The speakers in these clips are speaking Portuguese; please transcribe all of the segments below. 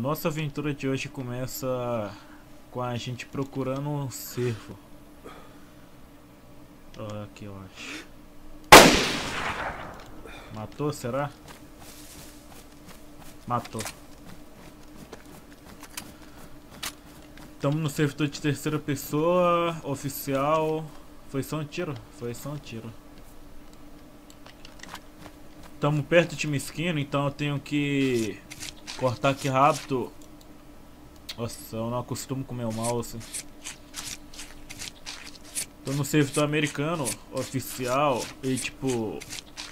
Nossa aventura de hoje começa com a gente procurando um cervo. Ó, aqui eu acho. Matou, será? Matou. Estamos no servidor de terceira pessoa, oficial. Foi só um tiro? Foi só um tiro. Estamos perto de Mesquino, então eu tenho que cortar aqui rápido. Nossa, eu não acostumo com meu mouse. Tô no servidor americano, oficial, e tipo...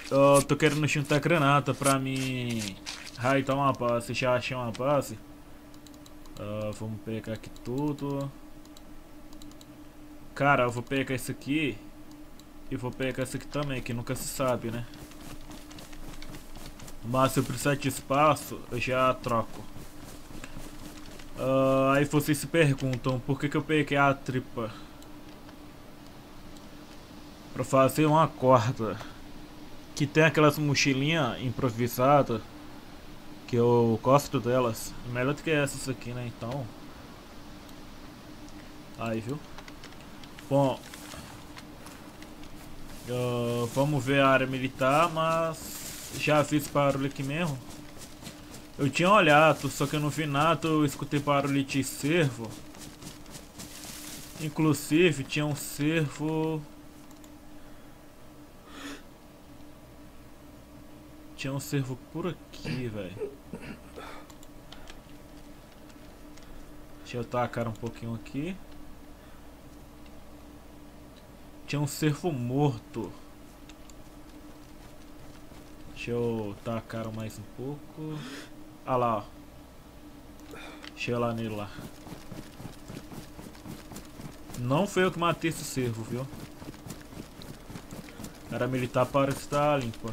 Eu tô querendo juntar granata pra mim... Raitar uma base, já achei uma base. Uh, vamos pegar aqui tudo. Cara, eu vou pegar isso aqui. E vou pegar isso aqui também, que nunca se sabe, né? Mas se eu precisar de espaço, eu já troco. Uh, aí vocês se perguntam por que, que eu peguei a tripa. Pra fazer uma corda. Que tem aquelas mochilinhas improvisadas. Que eu gosto delas. Melhor do que essas aqui, né? Então. Aí, viu? Bom. Uh, vamos ver a área militar, mas já fiz barulho aqui mesmo. Eu tinha olhado, só que eu não vi nada, eu escutei barulho de cervo. Inclusive, tinha um cervo... Tinha um cervo por aqui, velho. Deixa eu tacar um pouquinho aqui. Tinha um cervo morto. Deixa eu tacar mais um pouco. Ah lá, ó. Lá nele lá. Não foi eu que matei esse cervo, viu? Era militar parece estar limpa.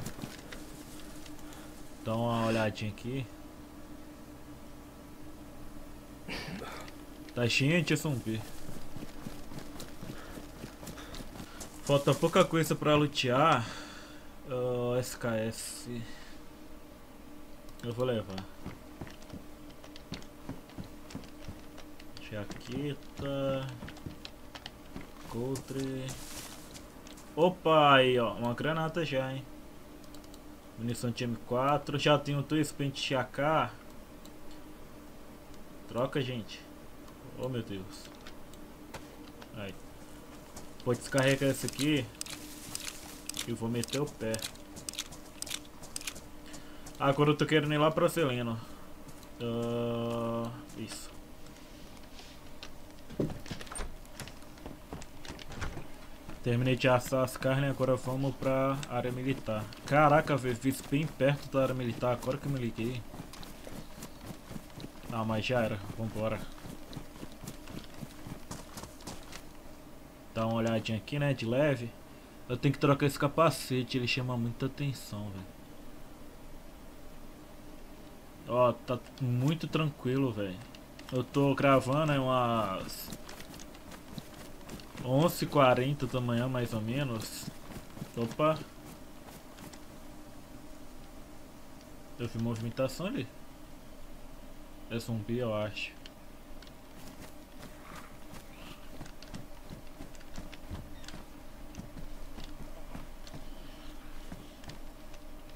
Dá uma olhadinha aqui. Tá cheio de zumbi. Falta pouca coisa pra lutear. SKS. Eu vou levar. Jaqueta. Coldre. Opa, aí ó, uma granada já, hein. Munição de M4. Já tenho dois pentes AK. Troca, gente. Oh, meu Deus. Aí. Vou descarregar esse aqui. E vou meter o pé. Agora eu tô querendo ir lá pra Celeno. Uh, isso. Terminei de assar as carnes, agora vamos pra área militar. Caraca, velho, fiz bem perto da área militar, agora que eu me liguei. Ah, mas já era, vambora. Dá uma olhadinha aqui, né, de leve. Eu tenho que trocar esse capacete, ele chama muita atenção, velho. Ó, tá muito tranquilo, velho. Eu tô gravando é umas 11h40 da manhã, mais ou menos. Opa. Eu vi movimentação ali. É zumbi, eu acho.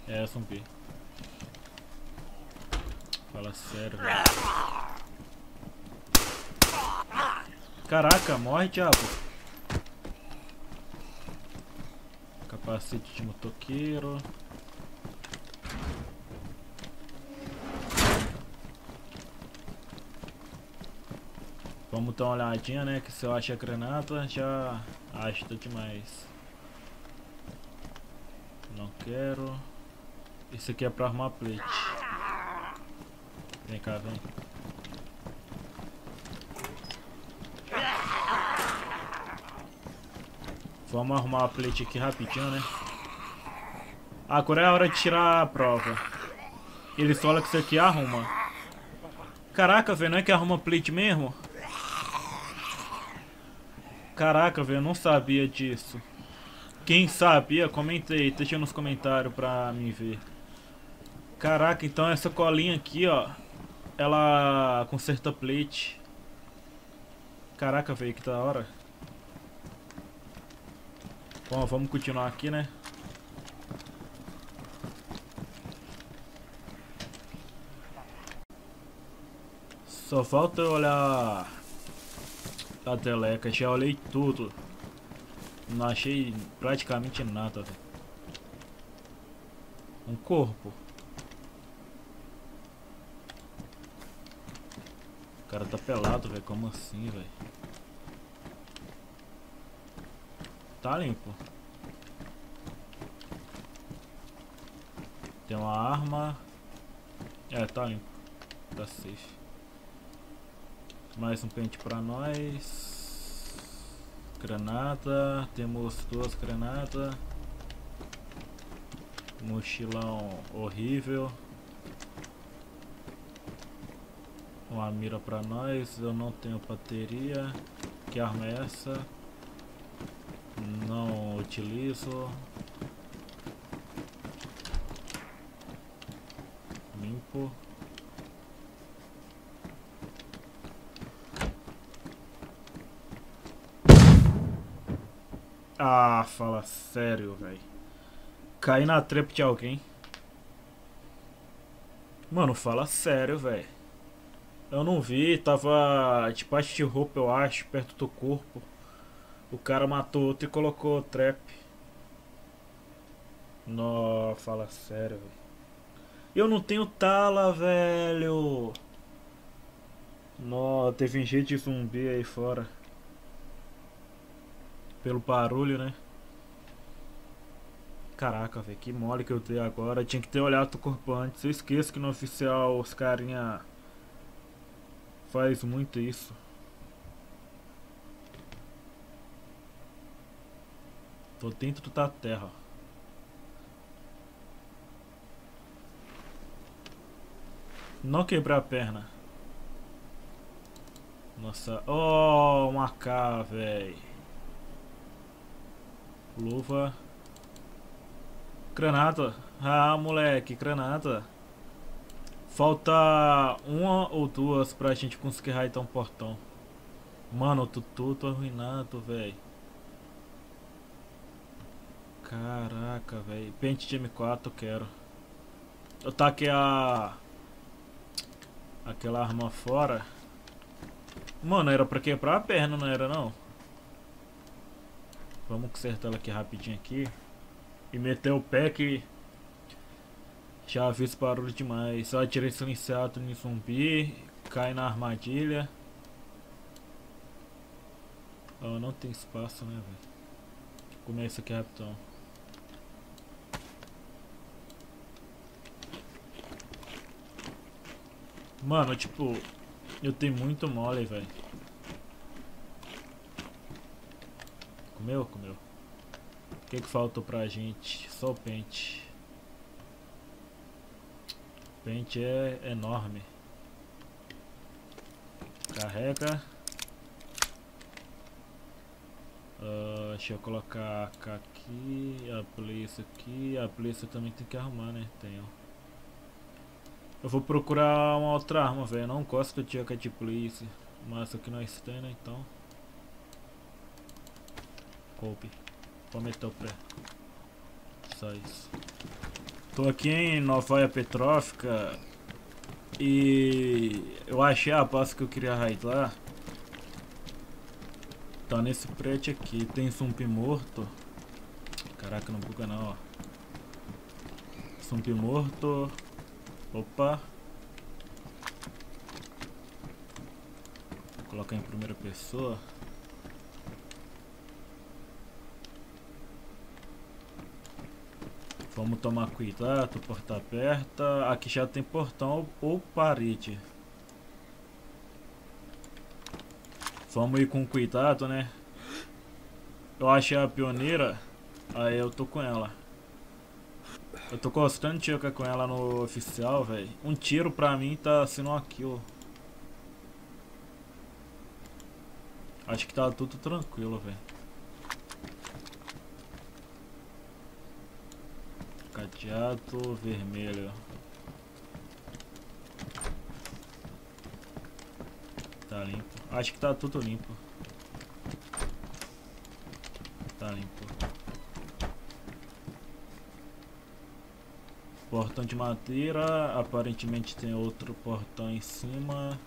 É, zumbi. Fala sério, velho. Caraca, morre, diabo. Capacete de motoqueiro. Vamos dar uma olhadinha, né? Que se eu achar granada, já ajuda demais. Não quero. Isso aqui é pra arrumar plate. Vem cá, vem. Vamos arrumar a plate aqui rapidinho, né? Agora é a hora de tirar a prova. Ele fala que isso aqui arruma. Caraca, velho, não é que arruma plate mesmo? Caraca, velho, eu não sabia disso. Quem sabia, comentei, deixa nos comentários pra mim ver. Caraca, então essa colinha aqui, ó, ela conserta plate. Caraca, velho, que da hora. Bom, vamos continuar aqui, né? Só falta eu olhar a teleca, já olhei tudo. Não achei praticamente nada. Um corpo. O cara tá pelado, velho. Como assim, velho? Tá limpo. Tem uma arma. É, tá limpo. Tá safe. Mais um pente pra nós. Granada. Temos duas granadas. Mochilão horrível. Uma mira pra nós. Eu não tenho bateria. Que arma é essa? Não utilizo. Limpo. Ah, fala sério, velho. Caí na trap de alguém. Mano, fala sério, velho. Eu não vi, tava debaixo de roupa, eu acho, perto do corpo. O cara matou outro e colocou trap. Nó, fala sério, velho. Eu não tenho tala, velho. Nó, teve jeito de zumbi aí fora pelo barulho, né? Caraca, velho, que mole que eu dei agora. Tinha que ter olhado o corpo antes. Eu esqueço que no oficial os carinha faz muito isso. Tô dentro da terra. Não quebrar a perna. Nossa, oh, uma velho. Luva. Granada. Ah, moleque, granada. Falta uma ou duas pra gente conseguir raitar um portão. Mano, eu tô todo arruinado, velho. Caraca, velho. Pente de M4 eu quero. Eu taquei a... Aquela arma fora. Mano, era pra quebrar a perna, não era não? Vamos consertar ela aqui rapidinho aqui. E meter o pé que... Já vi barulho demais. Só atirei silenciado no zumbi. Cai na armadilha. Oh, não tem espaço, né, velho? Comer isso aqui rapidão. Mano, tipo... Eu tenho muito mole, velho. Comeu? Comeu. O que, que faltou pra gente? Só o pente. Pente é enorme. Carrega. Uh, deixa eu colocar a aqui, a polícia aqui. A polícia também tem que arrumar, né? Tenho. Eu vou procurar uma outra arma, velho. Não gosto de AK de polícia. Mas aqui nós temos, né? Então coube. Vou meter o pé. Só isso. Tô aqui em Novaia Petrófica e eu achei a base que eu queria raidar. Tá nesse prédio aqui. Tem zumbi morto. Caraca, não buga não, ó. Zumbi morto. Opa. Vou colocar em primeira pessoa. Vamos tomar cuidado, porta aberta. Aqui já tem portão ou parede. Vamos ir com cuidado, né? Eu achei a pioneira, aí eu tô com ela. Eu tô gostando de jogar com ela no oficial, velho. Um tiro pra mim tá sendo um kill. Acho que tá tudo tranquilo, velho. Cadeado vermelho. Tá limpo. Acho que tá tudo limpo. Tá limpo. Portão de madeira. Aparentemente tem outro portão em cima.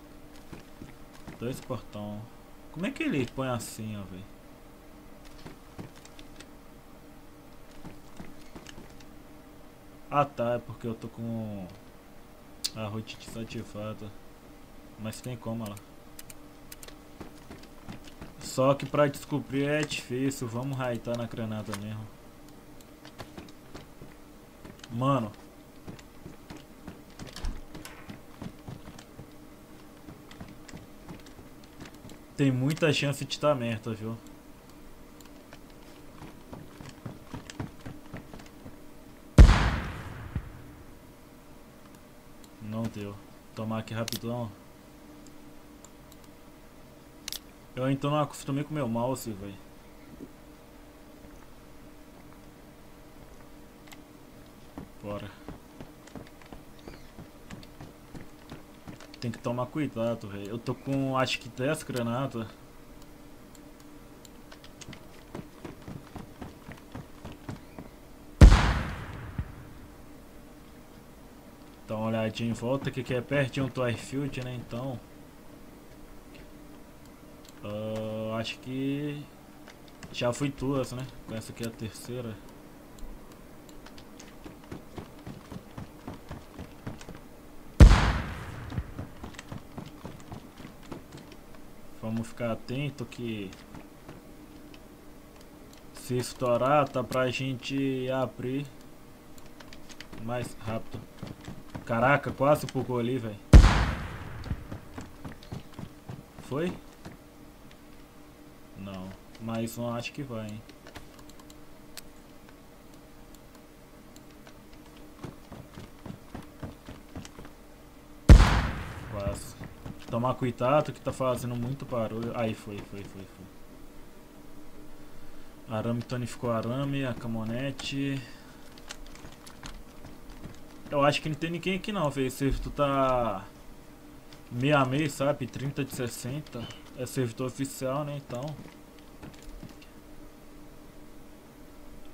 Dois portão. Como é que ele põe assim, ó, velho? Ah tá, é porque eu tô com a rotina desativada. Mas tem como lá. Só que pra descobrir é difícil, vamos raitar na granada mesmo. Mano. Tem muita chance de estar tá merda, viu? Tomar aqui rapidão. Eu então não acostumei com meu mouse, velho. Bora. Tem que tomar cuidado, velho. Eu tô com acho que 10 granadas. Em volta, que aqui é pertinho do airfield, né? Então... Uh, acho que... Já fui duas, né? Essa aqui é a terceira. Vamos ficar atento que... Se estourar, tá pra gente abrir mais rápido. Caraca, quase pulou ali, velho. Foi? Não. Mais um acho que vai, hein. Quase. Tomar cuidado que tá fazendo muito barulho. Aí foi, foi, foi, foi. Arame tonificou arame, a camonete. Eu acho que não tem ninguém aqui não, velho. Servidor tá meia a meio, sabe? 30 de 60. É servidor oficial, né? Então.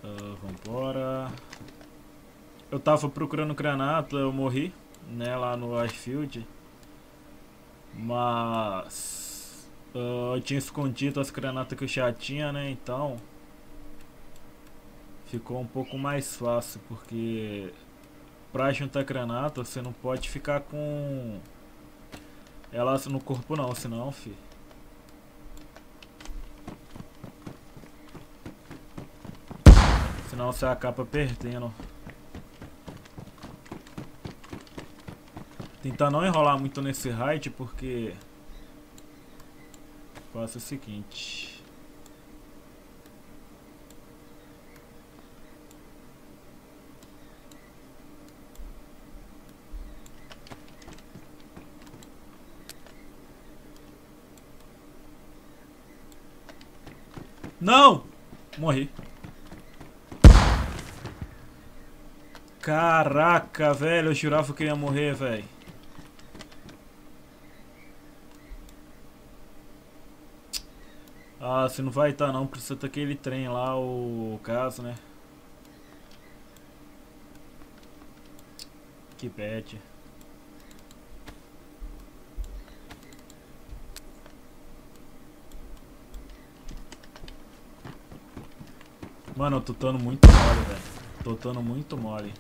Uh, vambora. Eu tava procurando granada, eu morri, né? Lá no Ashfield. Mas. Uh, eu tinha escondido as granadas que eu já tinha, né? Então. Ficou um pouco mais fácil, porque pra juntar granata, você não pode ficar com ela no corpo não, senão, fi. Senão você acaba perdendo. Tentar não enrolar muito nesse raid, porque... Passa o seguinte... Não! Morri. Caraca, velho. Eu jurava que eu ia morrer, velho. Ah, você não vai estar tá, não. Precisa ter aquele trem lá, o caso, né? Que bad. Mano, eu tô tando muito mole, velho. Tô tando muito mole.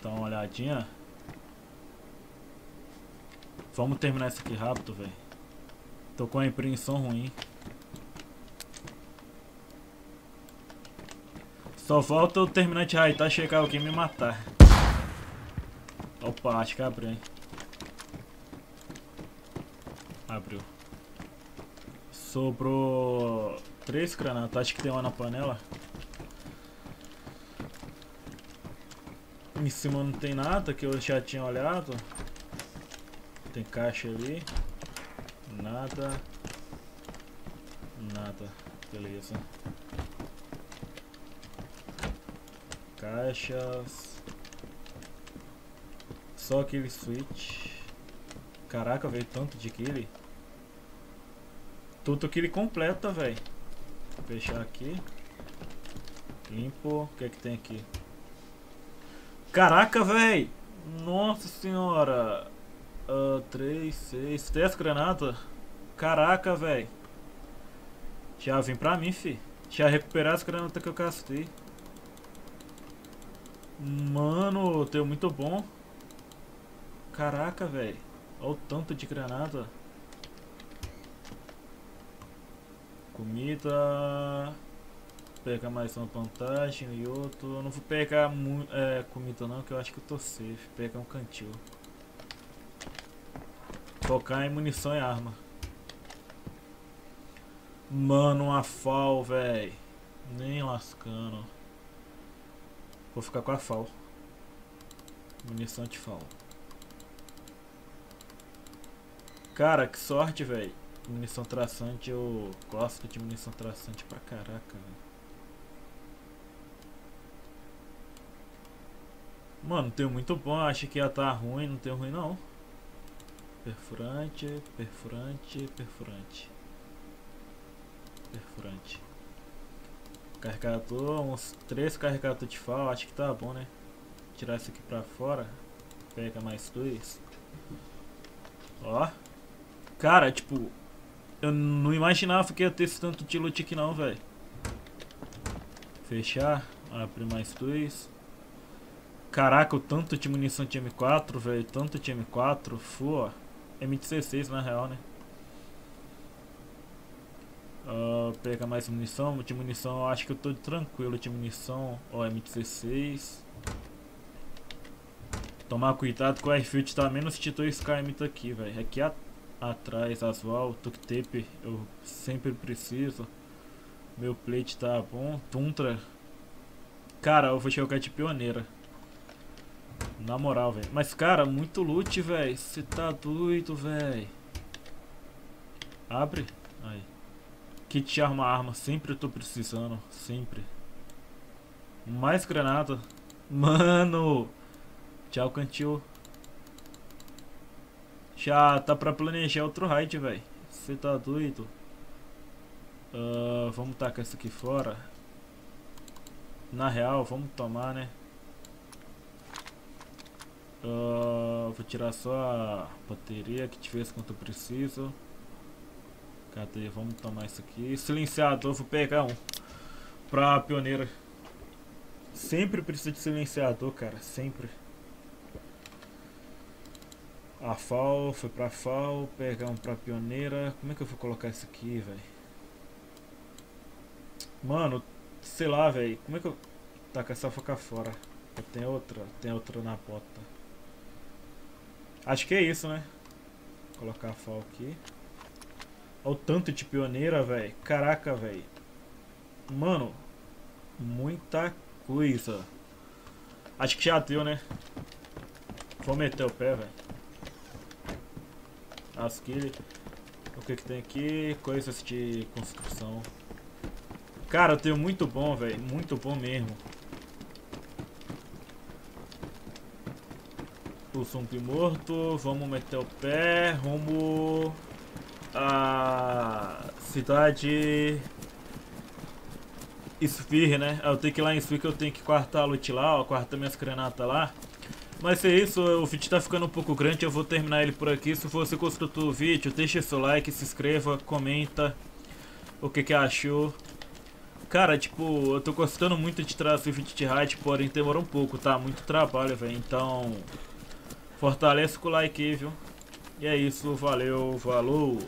Dá uma olhadinha. Vamos terminar isso aqui rápido, velho. Tô com a impressão ruim. Só falta o terminante raitar chegar alguém e me matar. Opa, acho que abriu, hein. Abriu. Sobrou três granadas. Acho que tem uma na panela. Em cima não tem nada que eu já tinha olhado. Tem caixa ali. Nada. Nada. Beleza. Caixas. Só aquele switch. Caraca, veio tanto de kill. Tudo que ele completa, velho. Fechar aqui. Limpo. O que é que tem aqui? Caraca, velho! Nossa senhora! Uh, 3, 6, 10 granadas? Caraca, velho! Já vem pra mim, fi. Já recuperar as granadas que eu castei. Mano, teu muito bom. Caraca, velho. Olha o tanto de granada. Comida. Pega mais uma vantagem e outro. Eu não vou pegar é, comida não, que eu acho que eu tô safe. Pegar um cantil. Focar em munição e arma. Mano, uma FAL, velho. Nem lascando. Vou ficar com a FAL. Munição de FAL. Cara, que sorte, velho. Munição traçante, eu gosto de munição traçante pra caraca, velho. Mano, tem muito bom, acho que ia estar tá ruim, não tem ruim não. Perfurante, perfurante, perfurante. Perfurante. Carregador, uns três carregadores de fal, acho que tá bom, né? Tirar isso aqui pra fora. Pega mais dois. Ó. Cara, tipo, eu não imaginava que ia ter esse tanto de loot aqui não, velho. Fechar, abrir mais dois. Caraca, o tanto de munição de M4, velho. Tanto de M4. Fua. M16 na real, né? Uh, pega mais munição. De munição, eu acho que eu tô tranquilo de munição. Ó, M16. Tomar cuidado que o airfield tá menos de 2 km aqui, velho. Aqui a, atrás, Aswal, Tuk Tape, eu sempre preciso. Meu plate tá bom. Tuntra. Cara, eu vou jogar de pioneira. Na moral, velho. Mas, cara, muito loot, velho. Você tá doido, velho. Abre. Aí. Kit arma arma. Sempre eu tô precisando. Sempre. Mais granada. Mano. Tchau, cantil. Já tá pra planejar outro raid, velho. Você tá doido. Uh, vamos tacar isso aqui fora. Na real, vamos tomar, né? Uh, vou tirar só a bateria que tivesse quanto eu preciso. Cadê? Vamos tomar isso aqui. Silenciador, vou pegar um. Pra pioneira. Sempre precisa de silenciador, cara. Sempre. A FAL foi pra FAL. Pegar um pra pioneira. Como é que eu vou colocar isso aqui, velho? Mano, sei lá, velho. Como é que eu. Tá com essa faca fora. Tem outra, tem outra na bota. Acho que é isso, né? Vou colocar a FAL aqui. Olha o tanto de pioneira, velho. Caraca, velho. Mano, muita coisa. Acho que já deu, né? Vou meter o pé, velho. Asquilha. O que que tem aqui? Coisas de construção. Cara, eu tenho muito bom, velho. Muito bom mesmo. o zumbi morto. Vamos meter o pé rumo a cidade Sphere, né? Eu tenho que ir lá em Sphere que eu tenho que quartar a loot lá, ó, quartar minhas granatas lá. Mas é isso, o vídeo tá ficando um pouco grande, eu vou terminar ele por aqui. Se você gostou do vídeo, deixa seu like, se inscreva, comenta o que que achou. Cara, tipo, eu tô gostando muito de trazer vídeo de raid, porém demora um pouco, tá? Muito trabalho, velho. Então, Fortalece com o like aí, viu? E é isso, valeu, falou!